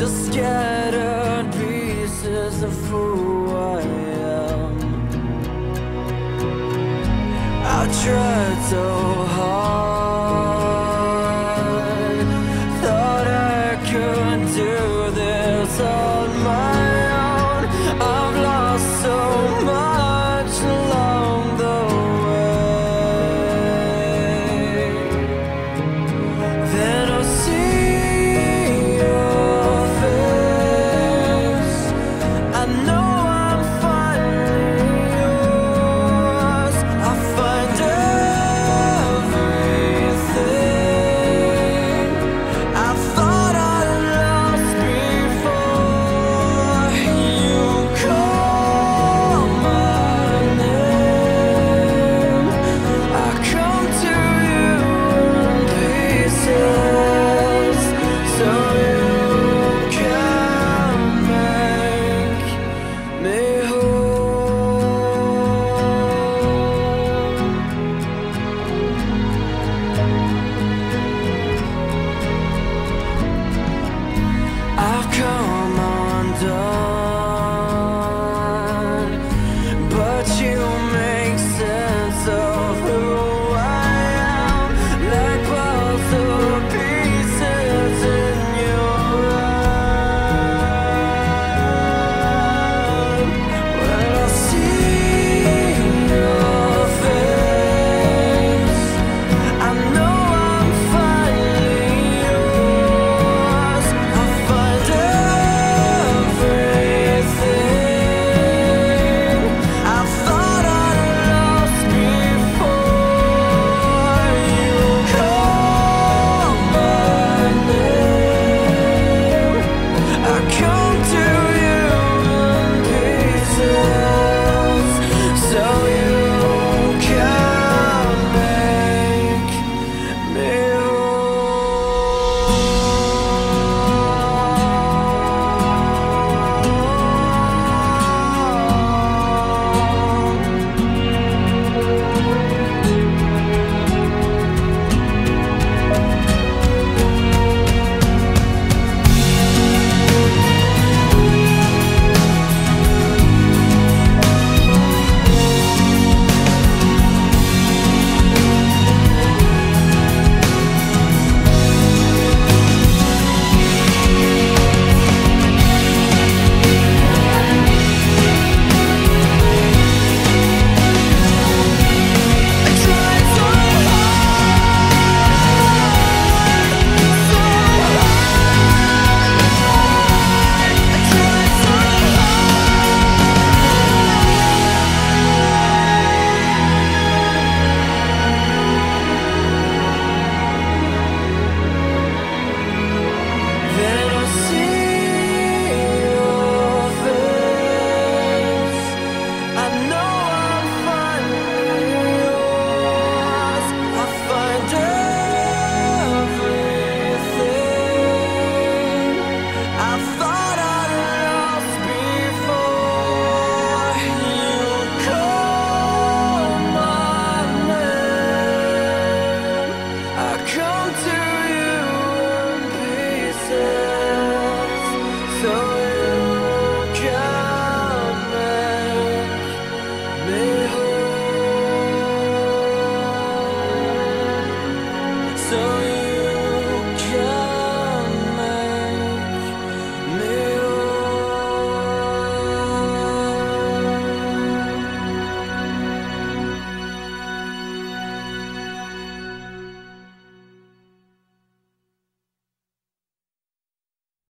Just scattered pieces of who I am. I tried so hard,